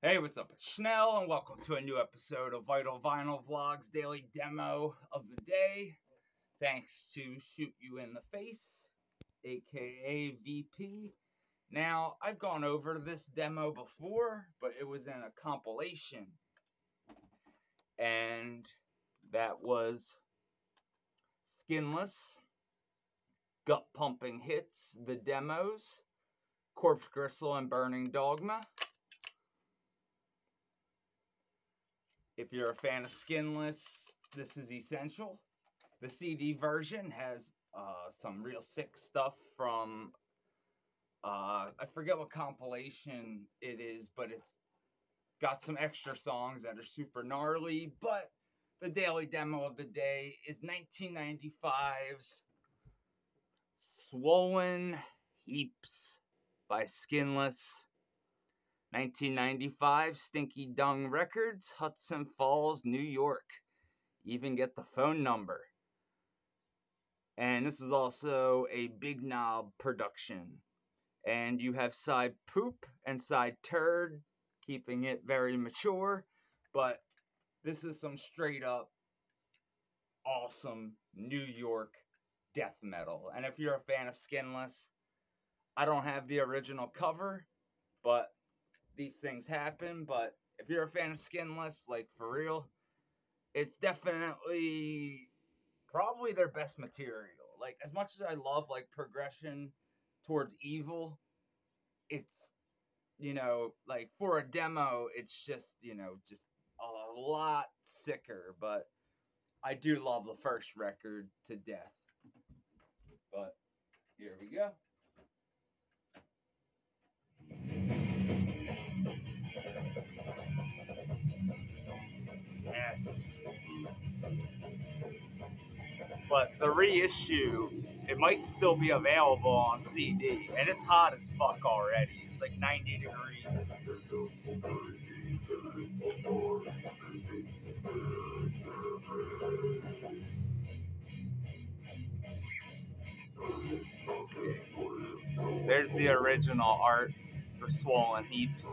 Hey, what's up? It's Schnell, and welcome to a new episode of Vital Vinyl Vlogs daily demo of the day. Thanks to Shoot You in the Face, aka VP. Now, I've gone over this demo before, but it was in a compilation. And that was Skinless, Gut Pumping Hits, the demos, Corpse Gristle, and Burning Dogma. If you're a fan of Skinless, this is essential. The CD version has uh, some real sick stuff from, uh, I forget what compilation it is, but it's got some extra songs that are super gnarly. But the daily demo of the day is 1995's Swollen Heaps by Skinless. 1995, Stinky Dung Records, Hudson Falls, New York. Even get the phone number. And this is also a Big Knob production. And you have side poop and side turd, keeping it very mature. But this is some straight up awesome New York death metal. And if you're a fan of Skinless, I don't have the original cover, but these things happen. But if you're a fan of Skinless, like for real, it's definitely probably their best material. Like as much as I love like progression towards evil, it's you know like for a demo, it's just you know just a lot sicker. But I do love the first record to death. But here we go. Yes. But the reissue, it might still be available on CD, and it's hot as fuck already. It's like 90 degrees. There's the original art for Swollen Heaps.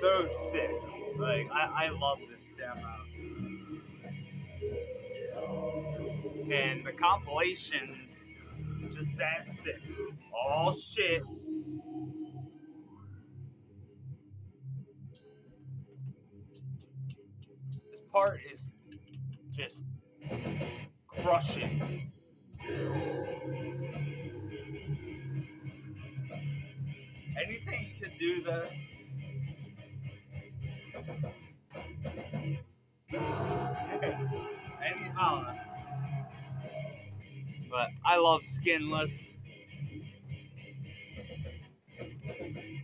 So sick. Like, I, I love this demo. And the compilation's just that sick. Oh shit. This part is just crushing. Anything you could do though. I. But I love skinless.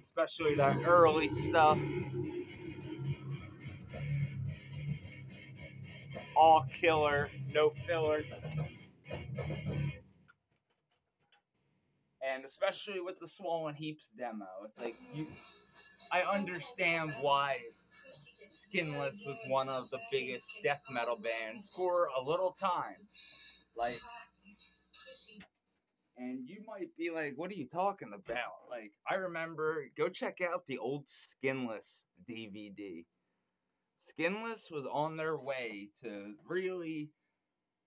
Especially that early stuff. All killer, no filler. And especially with the Swollen Heaps demo, it's like you I understand why Skinless was one of the biggest death metal bands for a little time. Like and you might be like, what are you talking about? Like, I remember, go check out the old Skinless DVD. Skinless was on their way to really,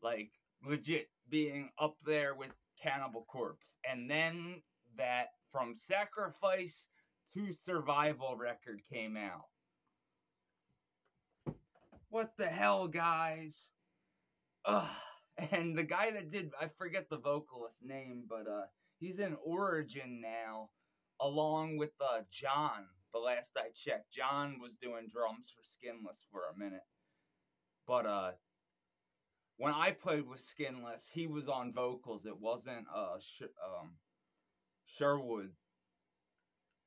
like, legit being up there with Cannibal Corpse. And then that From Sacrifice to Survival record came out. What the hell, guys? Ugh. And the guy that did, I forget the vocalist name, but uh, he's in Origin now, along with uh, John. The last I checked, John was doing drums for Skinless for a minute. But uh, when I played with Skinless, he was on vocals. It wasn't uh, Sh- um, Sherwood.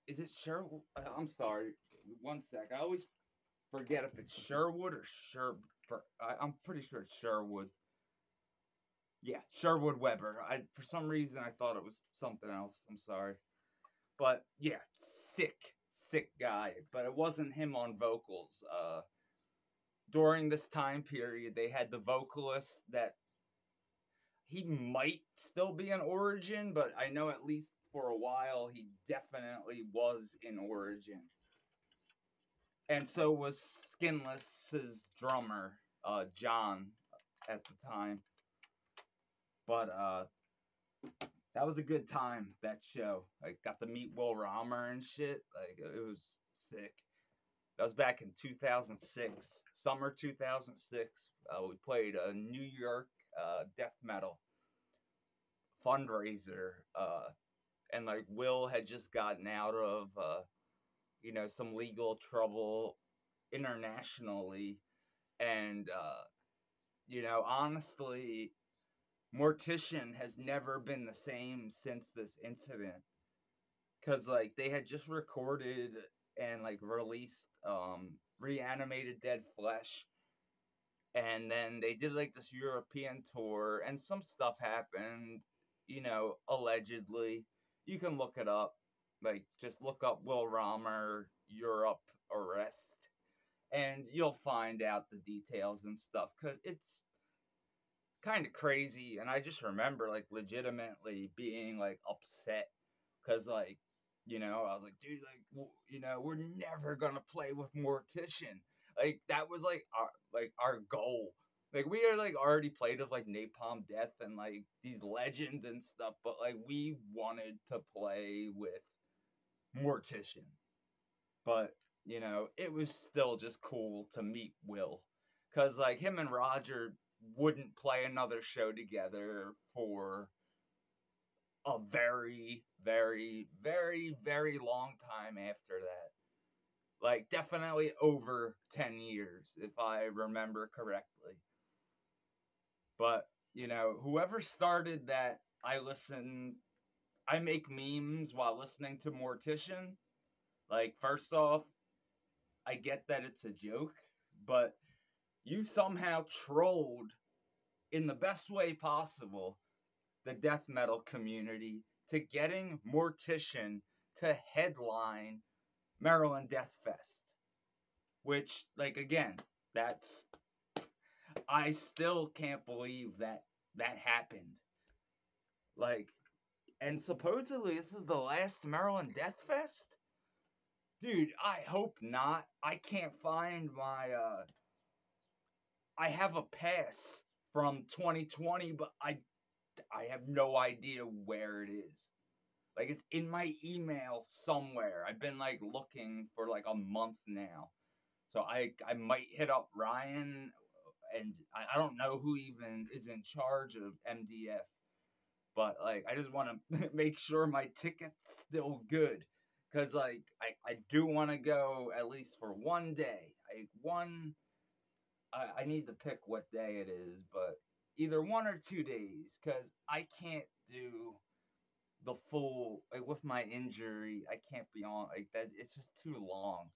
Is it Sherwood? I'm sorry. One sec. I always forget if it's Sherwood or Sher. I'm pretty sure it's Sherwood. Yeah, Sherwood Webber. I for some reason I thought it was something else. I'm sorry. But yeah, sick, sick guy. But it wasn't him on vocals. Uh during this time period they had the vocalist that he might still be in Origin, but I know at least for a while he definitely was in Origin. And so was Skinless's drummer, uh, John, at the time. But uh, that was a good time. That show, like, got to meet Will Rahmer and shit. Like, it was sick. That was back in 2006, summer 2006. Uh, we played a New York uh, death metal fundraiser, uh, and like Will had just gotten out of, uh, you know, some legal trouble internationally, and uh, you know, honestly, Mortician has never been the same since this incident, because like they had just recorded and like released um reanimated dead flesh and then they did like this European tour, and some stuff happened, you know, allegedly. You can look it up. Like, just look up Will Rahmer Europe arrest, and you'll find out the details and stuff because it's kind of crazy. And I just remember, like, legitimately being like upset because, like, you know, I was like, dude, like, you know, we're never gonna play with Mortician like that was like our like our goal. Like we are like already played with like Napalm Death and like these legends and stuff, but like we wanted to play with Mortician. But you know, it was still just cool to meet Will. Cause like him and Roger wouldn't play another show together for a very, very, very, very long time after that like definitely over 10 years if i remember correctly but you know whoever started that i listen i make memes while listening to mortician like first off i get that it's a joke but you somehow trolled in the best way possible the death metal community to getting mortician to headline Maryland Death Fest. Which, like, again, that's. I still can't believe that that happened. Like, and supposedly this is the last Maryland Death Fest? Dude, I hope not. I can't find my, uh. I have a pass from 2020, but I I have no idea where it is. Like it's in my email somewhere. I've been like looking for like a month now. So I I might hit up Ryan and I, I don't know who even is in charge of MDF. But like I just want to make sure my ticket's still good. Cause like I, I do want to go at least for one day. I one I, I need to pick what day it is, but either one or two days. Cause I can't do the full like with my injury, I can't be on like that. It's just too long,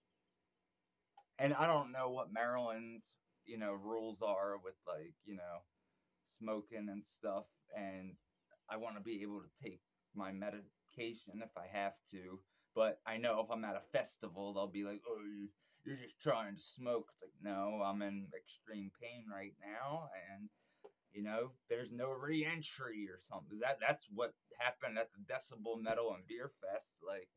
and I don't know what Maryland's you know rules are with like you know smoking and stuff, and I want to be able to take my medication if I have to. But I know if I'm at a festival, they'll be like, "Oh, you, you're just trying to smoke." It's like, no, I'm in extreme pain right now, and you know, there's no re-entry or something. That that's what happened at the Decibel Metal and Beer Fest. Like,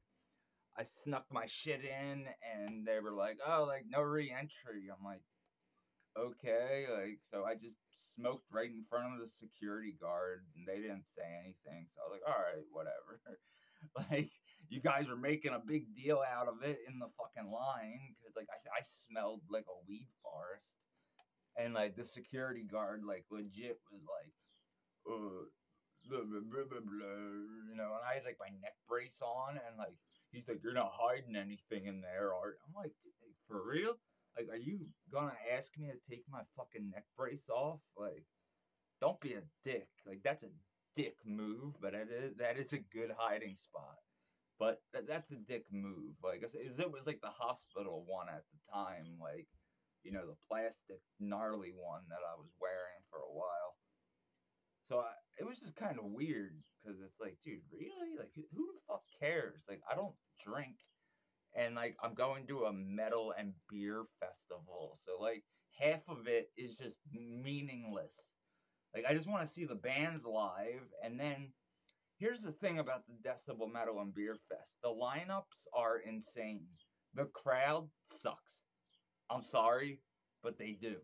I snuck my shit in, and they were like, "Oh, like no re-entry." I'm like, "Okay." Like, so I just smoked right in front of the security guard, and they didn't say anything. So I was like, "All right, whatever." like, you guys are making a big deal out of it in the fucking line because, like, I I smelled like a weed forest and like the security guard like legit was like uh blah, blah, blah, you know and i had like my neck brace on and like he's like you're not hiding anything in there are i'm like for real like are you gonna ask me to take my fucking neck brace off like don't be a dick like that's a dick move but it is that is a good hiding spot but that's a dick move like it was like the hospital one at the time like you know, the plastic gnarly one that I was wearing for a while. So I, it was just kind of weird because it's like, dude, really? Like, who the fuck cares? Like, I don't drink, and like, I'm going to a metal and beer festival, so like, half of it is just meaningless. Like I just want to see the bands live, and then here's the thing about the Decibel Metal and Beer Fest: the lineups are insane. The crowd sucks. I'm sorry, but they do.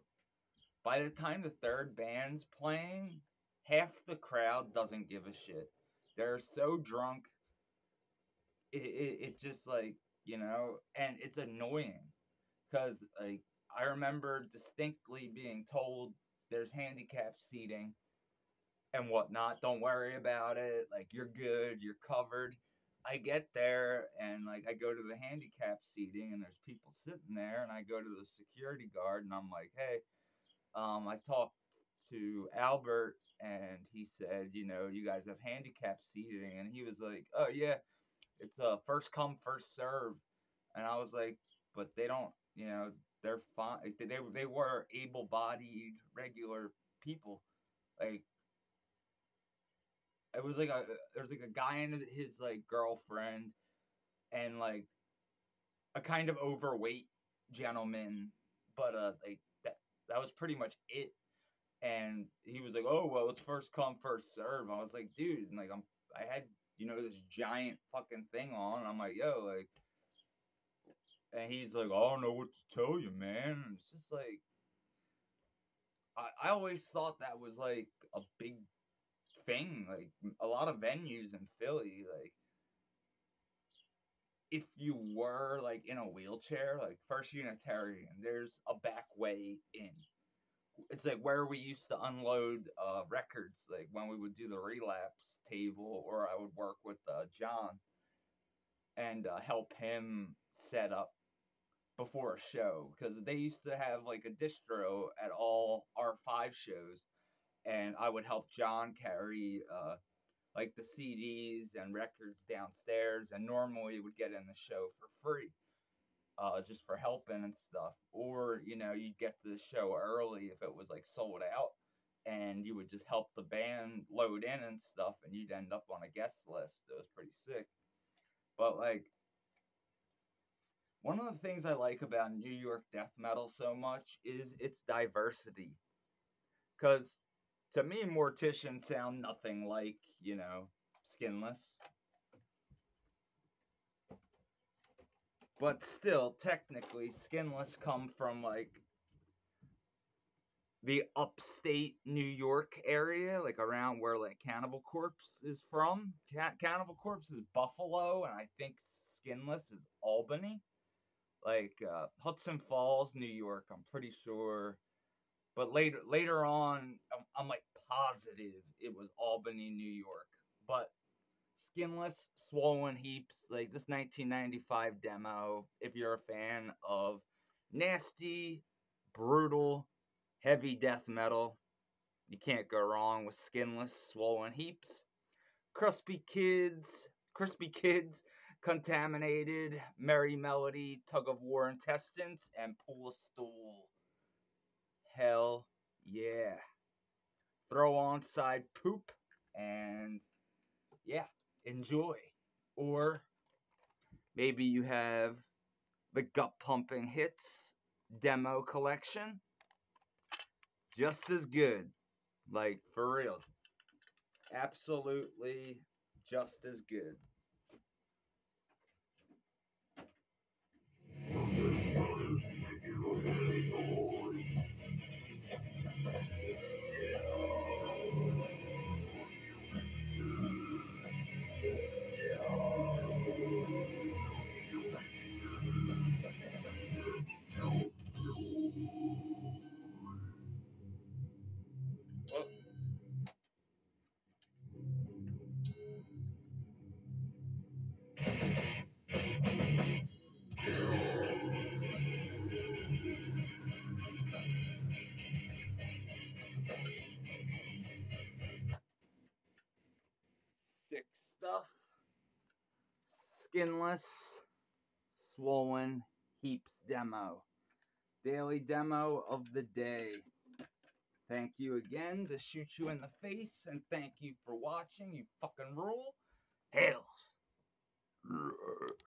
By the time the third band's playing, half the crowd doesn't give a shit. They're so drunk. It, it, it just like you know, and it's annoying because like I remember distinctly being told there's handicap seating and whatnot. Don't worry about it. Like you're good. You're covered. I get there and like I go to the handicap seating and there's people sitting there and I go to the security guard and I'm like, hey, um, I talked to Albert and he said, you know, you guys have handicap seating and he was like, oh yeah, it's a first come first serve, and I was like, but they don't, you know, they're fine. They they were able bodied regular people, like it was like a there's like a guy and his like girlfriend, and like a kind of overweight gentleman, but uh like that that was pretty much it. And he was like, "Oh well, it's first come first serve." I was like, "Dude," and like I'm I had you know this giant fucking thing on. I'm like, "Yo, like." And he's like, I don't know what to tell you, man. And it's just like, I, I always thought that was like a big thing. Like a lot of venues in Philly, like if you were like in a wheelchair, like First Unitarian, there's a back way in. It's like where we used to unload uh, records, like when we would do the relapse table, or I would work with uh, John and uh, help him set up before a show because they used to have like a distro at all our five shows and I would help John carry uh, like the CDs and records downstairs, and normally would get in the show for free, uh, just for helping and stuff. Or you know, you'd get to the show early if it was like sold out, and you would just help the band load in and stuff, and you'd end up on a guest list. It was pretty sick. But like, one of the things I like about New York death metal so much is its diversity. Because to me, Mortician sound nothing like, you know, skinless. But still, technically, skinless come from like the upstate New York area, like around where like Cannibal Corpse is from. Can- Cannibal Corpse is Buffalo, and I think Skinless is Albany. Like uh, Hudson Falls, New York, I'm pretty sure but later later on, I'm, I'm like positive it was Albany, New York. But Skinless, Swollen Heaps, like this 1995 demo, if you're a fan of nasty, brutal, heavy death metal, you can't go wrong with Skinless, Swollen Heaps. Crispy Kids, Crispy Kids, Contaminated, Merry Melody, Tug of War Intestines, and Pool Stool. Hell yeah. Throw on side poop and yeah, enjoy. Or maybe you have the gut pumping hits demo collection. Just as good. Like, for real. Absolutely just as good. Skinless, swollen heaps demo. Daily demo of the day. Thank you again to shoot you in the face, and thank you for watching. You fucking rule. Hails.